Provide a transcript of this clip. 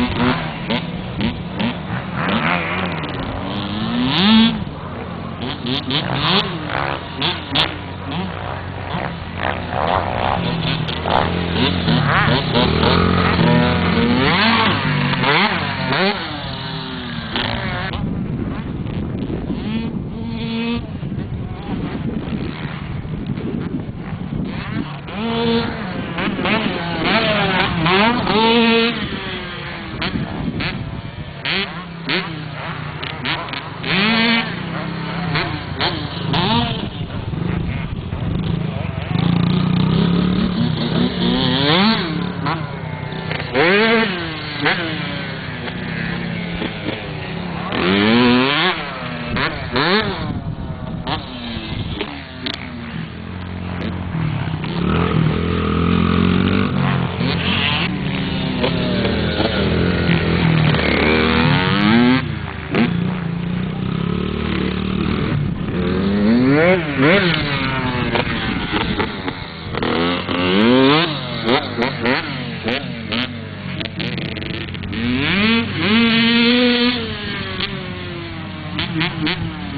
Mm-hmm. Mm-hmm. Música